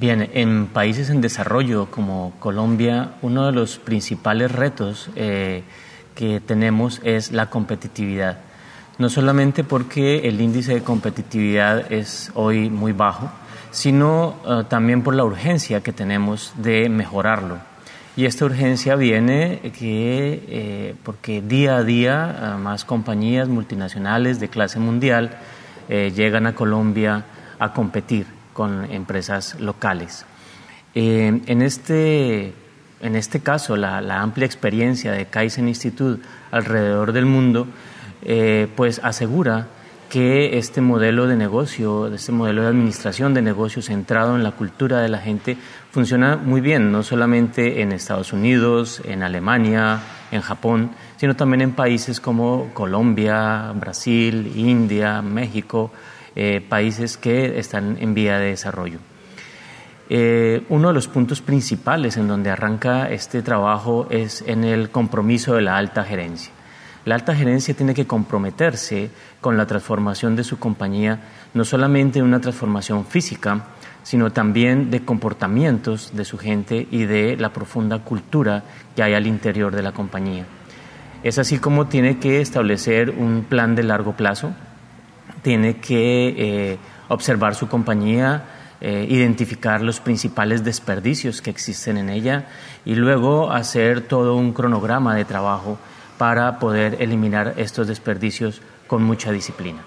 Bien, en países en desarrollo como Colombia, uno de los principales retos eh, que tenemos es la competitividad. No solamente porque el índice de competitividad es hoy muy bajo, sino eh, también por la urgencia que tenemos de mejorarlo. Y esta urgencia viene que, eh, porque día a día más compañías multinacionales de clase mundial llegan a Colombia a competir con empresas locales. Eh, en, este, en este caso, la, amplia experiencia de Kaizen Institute alrededor del mundo, eh, pues asegura que este modelo de negocio, este modelo de administración de negocios centrado en la cultura de la gente funciona muy bien, no solamente en Estados Unidos, en Alemania, en Japón, sino también en países como Colombia, Brasil, India, México, eh, países que están en vía de desarrollo. Eh, uno de los puntos principales en donde arranca este trabajo es en el compromiso de la alta gerencia. La alta gerencia tiene que comprometerse con la transformación de su compañía, no solamente una transformación física, sino también de comportamientos de su gente y de la profunda cultura que hay al interior de la compañía. Es así como tiene que establecer un plan de largo plazo, tiene que eh, observar su compañía, eh, identificar los principales desperdicios que existen en ella y luego hacer todo un cronograma de trabajo para poder eliminar estos desperdicios con mucha disciplina.